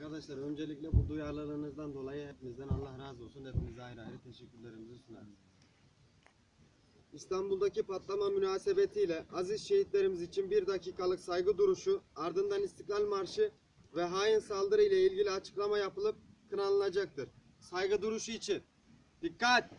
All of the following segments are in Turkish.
Arkadaşlar öncelikle bu duyarlılığınızdan dolayı hepinizden Allah razı olsun. Hepinize ayrı ayrı teşekkürlerimizi sunarız. İstanbul'daki patlama münasebetiyle aziz şehitlerimiz için bir dakikalık saygı duruşu, ardından İstiklal Marşı ve hain saldırı ile ilgili açıklama yapılıp kınanılacaktır. Saygı duruşu için. Dikkat!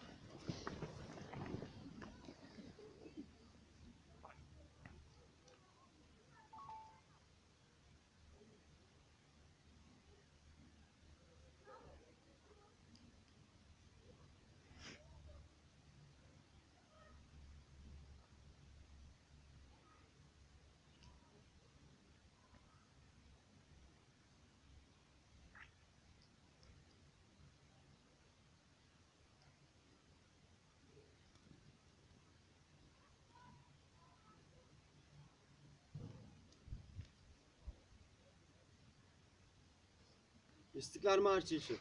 İstiklal Marşı için.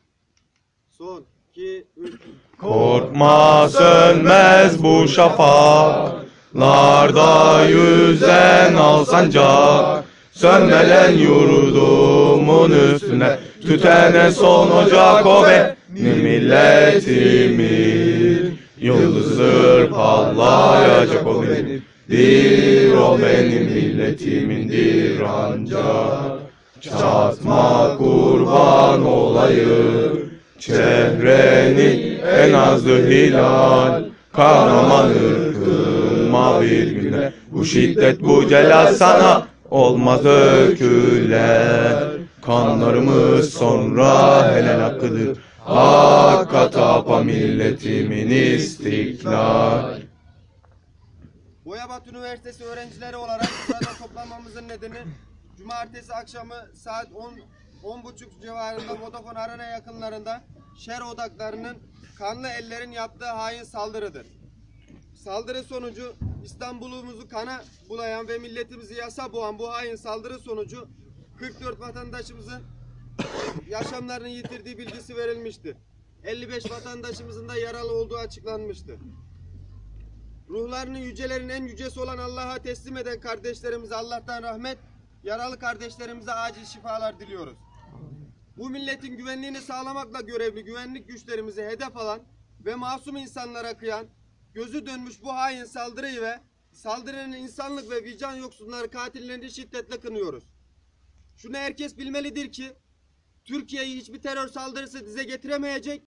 Son, 2, 3. Korkma sönmez bu şafaklarda yüzen al sancak. Sönmelen yurdumun üstüne tütene son ocak o benim milletimin Yıldızdır parlayacak o benim. Dir o benim milletimindir ancak Çatma kurban olayım. Çehrenin en azı hilal. Kahraman ırkıma bir güne Bu şiddet bu celal sana olmaz öküller Kanlarımız sonra helal hakkıdır Hakka tapa milletimin istiklal. Boyabat Üniversitesi öğrencileri olarak burada toplanmamızın nedeni Cumartesi akşamı saat 10 10.30 civarında Vodafone Arena yakınlarında şer odaklarının kanlı ellerin yaptığı hain saldırıdır. Saldırı sonucu İstanbul'umuzu kana bulayan ve milletimizi yasa boğan bu hain saldırı sonucu 44 vatandaşımızın yaşamlarını yitirdiği bilgisi verilmiştir. 55 vatandaşımızın da yaralı olduğu açıklanmıştır. Ruhlarını yücelerin en yücesi olan Allah'a teslim eden kardeşlerimize Allah'tan rahmet, yaralı kardeşlerimize acil şifalar diliyoruz. Bu milletin güvenliğini sağlamakla görevli güvenlik güçlerimizi hedef alan ve masum insanlara kıyan, gözü dönmüş bu hain saldırıyı ve saldırının insanlık ve vicdan yoksunları katillerini şiddetle kınıyoruz. Şunu herkes bilmelidir ki, Türkiye'yi hiçbir terör saldırısı dize getiremeyecek,